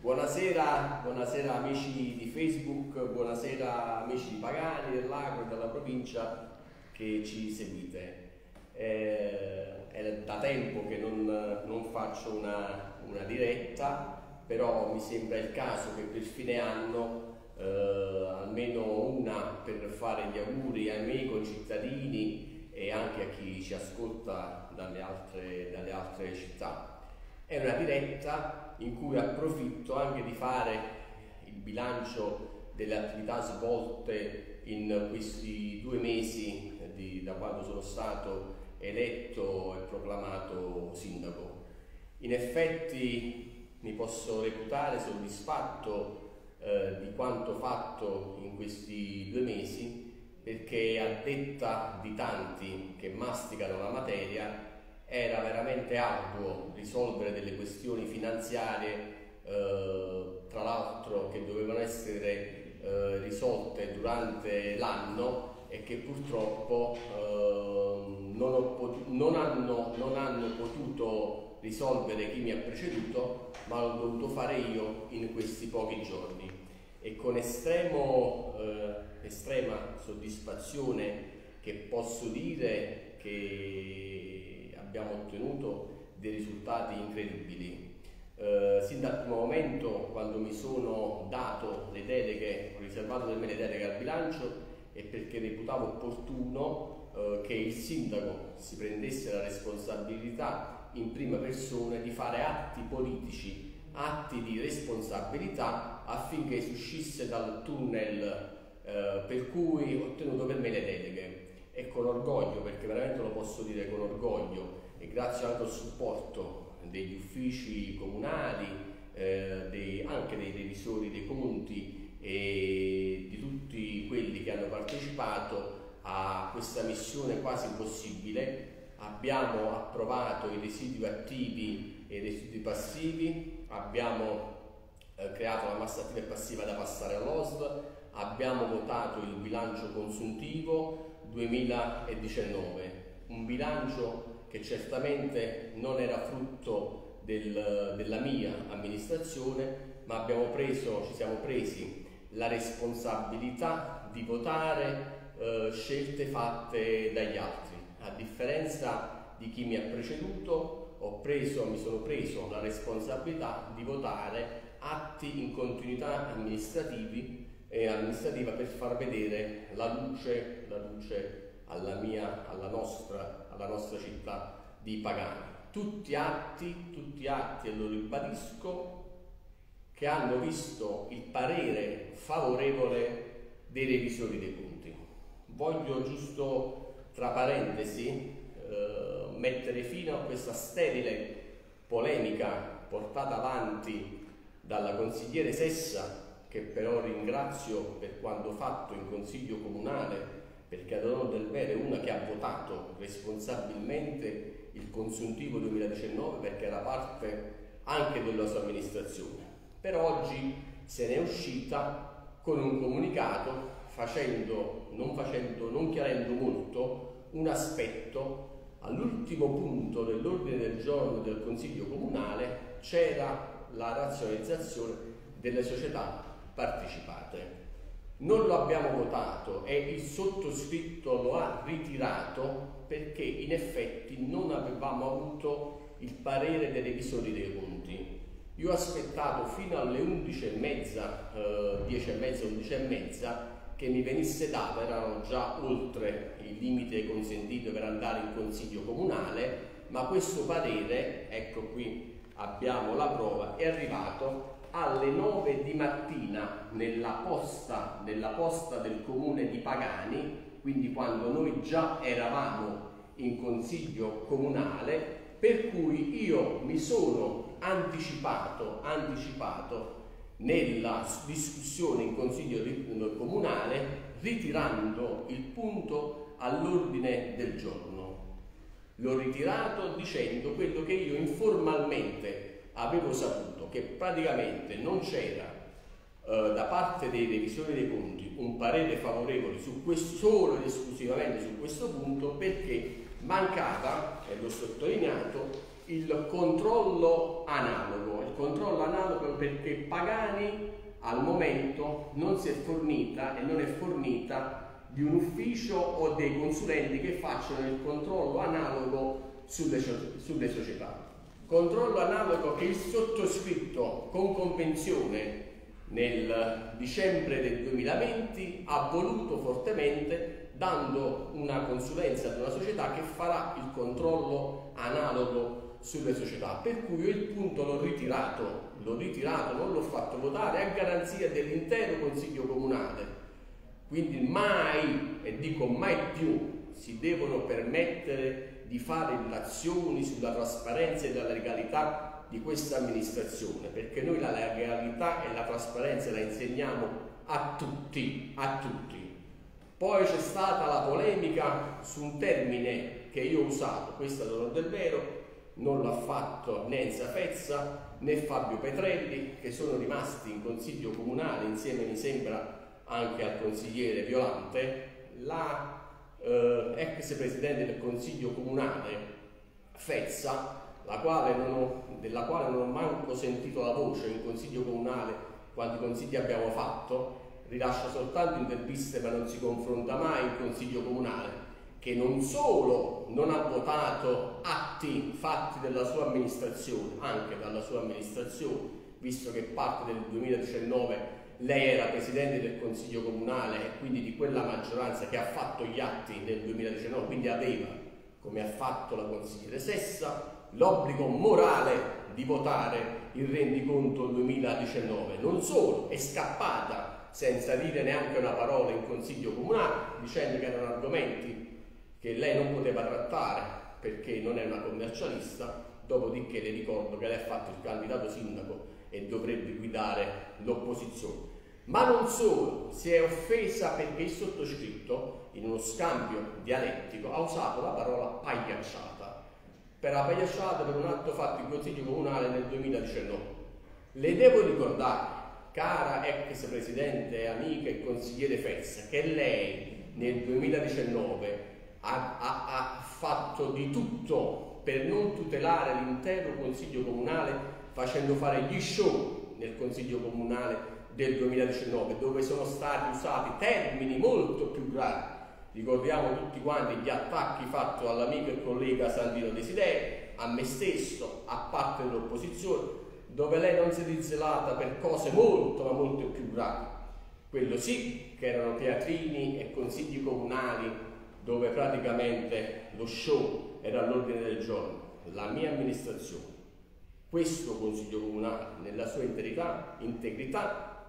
Buonasera, buonasera amici di Facebook, buonasera amici di Pagani, dell'Agro e della provincia che ci seguite. Eh, è da tempo che non, non faccio una, una, diretta, però mi sembra il caso che per fine anno eh, almeno una per fare gli auguri ai miei concittadini e anche a chi ci ascolta dalle altre, dalle altre città. È una diretta in cui approfitto anche di fare il bilancio delle attività svolte in questi due mesi di, da quando sono stato eletto e proclamato sindaco. In effetti mi posso reputare soddisfatto eh, di quanto fatto in questi due mesi perché a detta di tanti che masticano la materia era veramente arduo risolvere delle questioni finanziarie, eh, tra l'altro che dovevano essere eh, risolte durante l'anno e che purtroppo eh, non, potuto, non, hanno, non, hanno, potuto risolvere chi mi ha preceduto, ma l'ho dovuto fare io in questi pochi giorni. E con estremo, eh, estrema soddisfazione che posso dire che abbiamo ottenuto dei risultati incredibili. Eh, sin dal primo momento, quando mi sono dato le deleghe, ho riservato per me le deleghe al bilancio, è perché reputavo opportuno eh, che il sindaco si prendesse la responsabilità in prima persona di fare atti politici, atti di responsabilità affinché si uscisse dal tunnel eh, per cui ho ottenuto per me le deleghe e con orgoglio, perché veramente lo posso dire con orgoglio, e grazie anche al supporto degli uffici comunali, eh, dei, anche dei revisori dei conti e di tutti quelli che hanno partecipato a questa missione quasi impossibile. Abbiamo approvato i residui attivi e i residui passivi, abbiamo eh, creato la massa attiva e passiva da passare all'OSV, abbiamo votato il bilancio consuntivo, 2019, un bilancio che certamente non era frutto del, della mia amministrazione, ma preso, ci siamo presi la responsabilità di votare eh, scelte fatte dagli altri. A differenza di chi mi ha preceduto, preso, mi sono preso la responsabilità di votare atti in continuità amministrativi e amministrativa per far vedere la luce, la luce alla, mia, alla, nostra, alla nostra città di Pagani. Tutti atti, tutti atti, e lo ribadisco, che hanno visto il parere favorevole dei revisori dei punti. Voglio giusto, tra parentesi, eh, mettere fine a questa sterile polemica portata avanti dalla consigliere Sessa che però ringrazio per quanto fatto in Consiglio Comunale, perché ad onore del è una che ha votato responsabilmente il consuntivo 2019 perché era parte anche della sua amministrazione. Però oggi se ne è uscita con un comunicato facendo, non, facendo, non chiarendo molto un aspetto all'ultimo punto dell'ordine del giorno del Consiglio Comunale c'era la razionalizzazione delle società partecipate. Non lo abbiamo votato e il sottoscritto lo ha ritirato perché in effetti non avevamo avuto il parere dei revisori dei conti. Io ho aspettato fino alle 11.30, eh, 10.30, 11.30 che mi venisse dato, erano già oltre il limite consentito per andare in consiglio comunale, ma questo parere, ecco qui abbiamo la prova, è arrivato alle 9 di mattina nella posta, nella posta del comune di Pagani, quindi quando noi già eravamo in consiglio comunale, per cui io mi sono anticipato, anticipato nella discussione in consiglio comunale ritirando il punto all'ordine del giorno. L'ho ritirato dicendo quello che io informalmente avevo saputo che praticamente non c'era eh, da parte dei revisori dei conti un parere favorevole su questo, solo ed esclusivamente su questo punto perché mancava, e l'ho sottolineato, il controllo analogo. Il controllo analogo perché Pagani al momento non si è fornita e non è fornita di un ufficio o dei consulenti che facciano il controllo analogo sulle, sulle società. Controllo analogo che il sottoscritto con convenzione nel dicembre del 2020 ha voluto fortemente dando una consulenza ad una società che farà il controllo analogo sulle società. Per cui io il punto l'ho ritirato, l'ho ritirato, non l'ho fatto votare a garanzia dell'intero Consiglio Comunale. Quindi mai, e dico mai più, si devono permettere di fare illazioni sulla trasparenza e la legalità di questa amministrazione, perché noi la legalità e la trasparenza la insegniamo a tutti, a tutti. Poi c'è stata la polemica su un termine che io ho usato, questo ad onore del vero, non l'ha fatto né Enza Fezza né Fabio Petrelli, che sono rimasti in consiglio comunale insieme, mi sembra, anche al consigliere Violante, la eh, ex presidente del consiglio comunale Fezza, quale ho, della quale non ho manco sentito la voce in consiglio comunale quanti consigli abbiamo fatto, rilascia soltanto interviste ma non si confronta mai in consiglio comunale che non solo non ha votato atti fatti dalla sua amministrazione, anche dalla sua amministrazione, visto che parte del 2019 lei era Presidente del Consiglio Comunale e quindi di quella maggioranza che ha fatto gli atti nel 2019, quindi aveva, come ha fatto la consigliere Sessa, l'obbligo morale di votare il rendiconto 2019. Non solo, è scappata senza dire neanche una parola in Consiglio Comunale, dicendo che erano argomenti che lei non poteva trattare perché non è una commercialista, dopodiché le ricordo che lei ha fatto il candidato sindaco e dovrebbe guidare l'opposizione. Ma non solo, si è offesa perché il sottoscritto, in uno scambio dialettico, ha usato la parola pagliacciata, per la pagliacciata per un atto fatto in Consiglio Comunale nel 2019. Le devo ricordare, cara ex presidente, amica e consigliere Fezza, che lei nel 2019 ha, ha, ha fatto di tutto per non tutelare l'intero Consiglio Comunale facendo fare gli show nel Consiglio Comunale del 2019 dove sono stati usati termini molto più gravi. Ricordiamo tutti quanti gli attacchi fatti all'amico e collega Sandino Desideri, a me stesso, a parte dell'opposizione, dove lei non si è rizelata per cose molto ma molto più gravi. Quello sì che erano teatrini e consigli comunali dove praticamente lo show era all'ordine del giorno. La mia amministrazione, questo Consiglio Comunale, nella sua integrità, integrità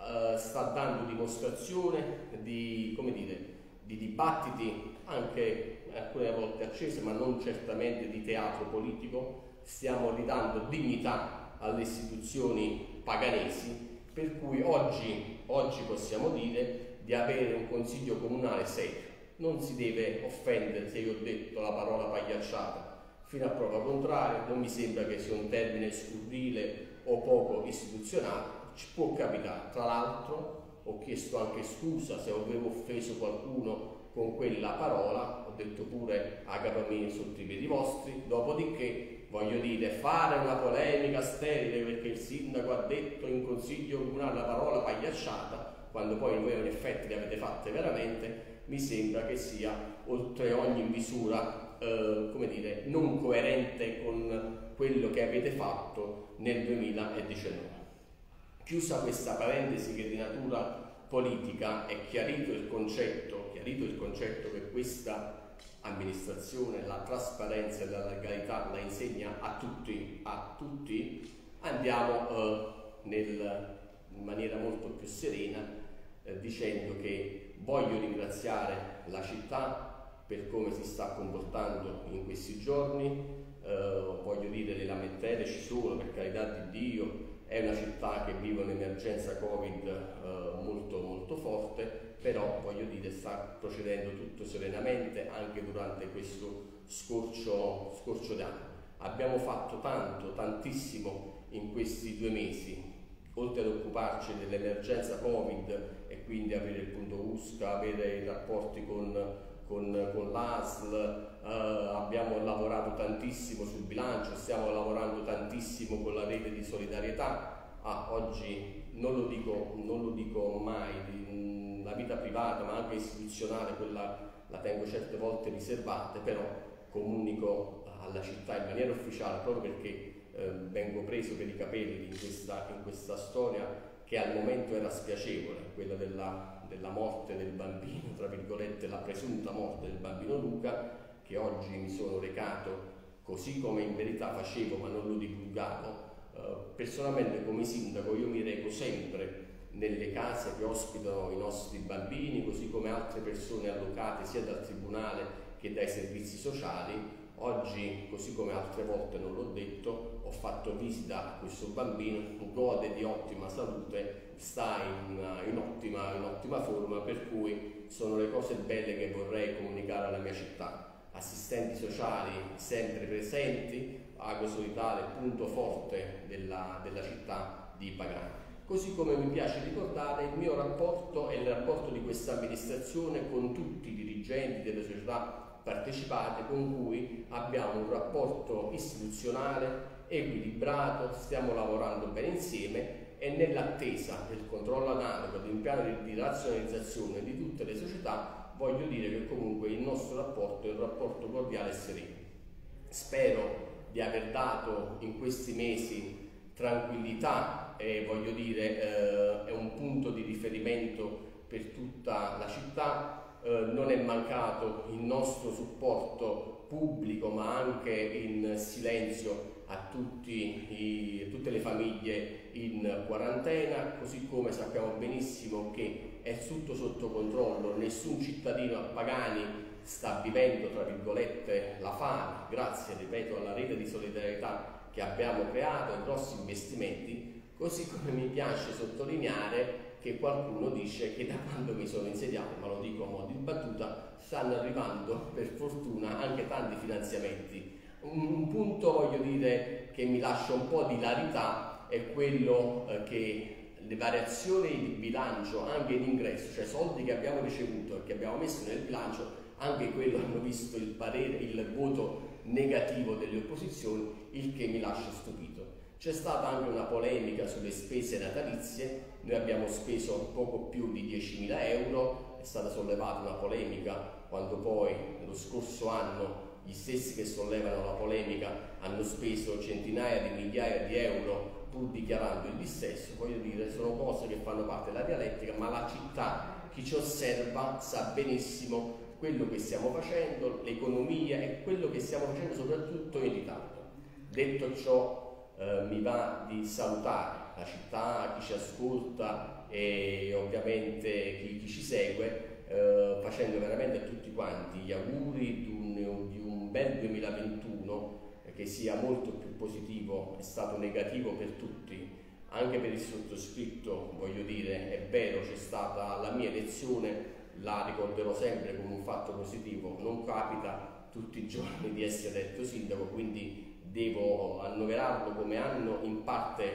eh, sta dando dimostrazione di, dire, di dibattiti anche alcune volte accese, ma non certamente di teatro politico. Stiamo ridando dignità alle istituzioni paganesi, per cui oggi, oggi possiamo dire di avere un Consiglio Comunale serio non si deve offendere se io ho detto la parola pagliacciata fino a prova contraria, non mi sembra che sia un termine scurrile o poco istituzionale, ci può capitare. Tra l'altro ho chiesto anche scusa se avevo offeso qualcuno con quella parola, ho detto pure agapami sotto i piedi vostri, dopodiché voglio dire fare una polemica sterile perché il sindaco ha detto in consiglio comunale la parola pagliacciata, quando poi voi in effetti le avete fatte veramente, mi sembra che sia oltre ogni misura eh, come dire, non coerente con quello che avete fatto nel 2019. Chiusa questa parentesi che di natura politica è chiarito il concetto, chiarito il concetto che questa amministrazione, la trasparenza e la legalità la insegna a tutti, a tutti andiamo eh, nel, in maniera molto più serena eh, dicendo che Voglio ringraziare la città per come si sta comportando in questi giorni, eh, voglio dire le lamentele ci sono, per carità di Dio, è una città che vive un'emergenza Covid eh, molto molto forte, però voglio dire sta procedendo tutto serenamente anche durante questo scorcio, scorcio d'anno. Abbiamo fatto tanto, tantissimo in questi due mesi, oltre ad occuparci dell'emergenza Covid e quindi avere il punto USCA, avere i rapporti con, con, con l'ASL, eh, abbiamo lavorato tantissimo sul bilancio, stiamo lavorando tantissimo con la rete di solidarietà, ah, oggi non lo, dico, non lo dico mai, la vita privata ma anche istituzionale, quella la tengo certe volte riservata, però comunico alla città in maniera ufficiale proprio perché eh, vengo preso per i capelli in questa, in questa, storia che al momento era spiacevole, quella della, della morte del bambino, tra virgolette la presunta morte del bambino Luca, che oggi mi sono recato così come in verità facevo ma non lo divulgavo. Eh, personalmente come sindaco io mi reco sempre nelle case che ospitano i nostri bambini, così come altre persone allocate sia dal Tribunale che dai servizi sociali. Oggi, così come altre volte non l'ho detto, ho fatto visita a questo bambino, gode di ottima salute, sta in, in, ottima, in ottima forma, per cui sono le cose belle che vorrei comunicare alla mia città. Assistenti sociali sempre presenti, Ago Solitale, punto forte della, della città di Pagani. Così come mi piace ricordare il mio rapporto e il rapporto di questa amministrazione con tutti i dirigenti delle società partecipate con cui abbiamo un rapporto istituzionale equilibrato, stiamo lavorando bene insieme e nell'attesa del controllo analogo dell'impianto di razionalizzazione di tutte le società voglio dire che comunque il nostro rapporto è un rapporto cordiale e sereno. Spero di aver dato in questi mesi tranquillità e voglio dire eh, è un punto di riferimento per tutta la città, eh, non è mancato il nostro supporto pubblico ma anche in silenzio a, tutti i, tutte le famiglie in quarantena, così come sappiamo benissimo che è tutto sotto controllo, nessun cittadino a Pagani sta vivendo tra virgolette la fame, grazie ripeto alla rete di solidarietà che abbiamo creato, i grossi investimenti, così come mi piace sottolineare che qualcuno dice che da quando mi sono insediato, ma lo dico a modo di battuta, stanno arrivando per fortuna anche tanti finanziamenti. Un, punto voglio dire che mi lascia un po' di ilarità è quello eh, che le variazioni di bilancio anche in ingresso, cioè soldi che abbiamo ricevuto e che abbiamo messo nel bilancio, anche quello hanno visto il parere, il voto negativo delle opposizioni, il che mi lascia stupito. C'è stata anche una polemica sulle spese natalizie, noi abbiamo speso poco più di 10.000 euro, è stata sollevata una polemica quando poi lo scorso anno gli stessi che sollevano la polemica hanno speso centinaia di migliaia di euro pur dichiarando il dissesso, voglio dire, sono cose che fanno parte della dialettica, ma la città, chi ci osserva, sa benissimo quello che stiamo facendo, l'economia e quello che stiamo facendo soprattutto in Italia. Detto ciò, eh, mi va di salutare la città, chi ci ascolta e ovviamente chi, chi ci segue, eh, facendo veramente a tutti quanti gli auguri di un, di un bel 2021 che sia molto più positivo, è stato negativo per tutti, anche per il sottoscritto, voglio dire, è vero, c'è stata la mia elezione la ricorderò sempre come un fatto positivo, non capita tutti i giorni di essere eletto sindaco, quindi devo annoverarlo come anno in parte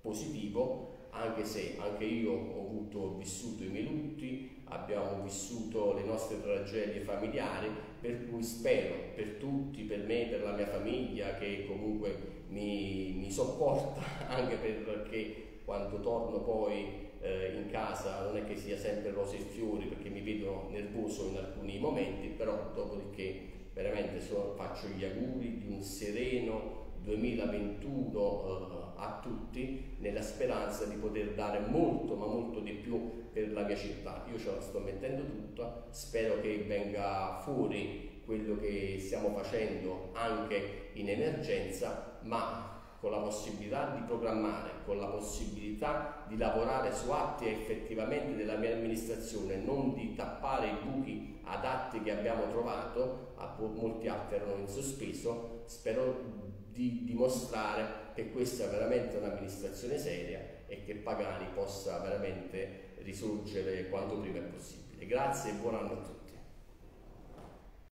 positivo, anche se anche io ho, avuto, ho vissuto i miei lutti, abbiamo vissuto le nostre tragedie familiari, per cui spero per tutti, per me, per la mia famiglia, che comunque mi, mi sopporta, anche perché quando torno poi eh, in casa non è che sia sempre rose e fiori perché mi vedo nervoso in alcuni momenti, però dopodiché veramente so, faccio gli auguri di un sereno 2021 eh, a tutti nella speranza di poter dare molto ma molto di più per la mia città. Io ce la sto mettendo tutta, spero che venga fuori quello che stiamo facendo anche in emergenza, ma con la possibilità di programmare, con la possibilità di lavorare su atti effettivamente della mia amministrazione, non di tappare i buchi ad atti che abbiamo trovato, molti atti erano in sospeso, spero di dimostrare che questa è veramente un'amministrazione seria e che Pagani possa veramente risorgere quanto prima è possibile. Grazie e buon anno a tutti.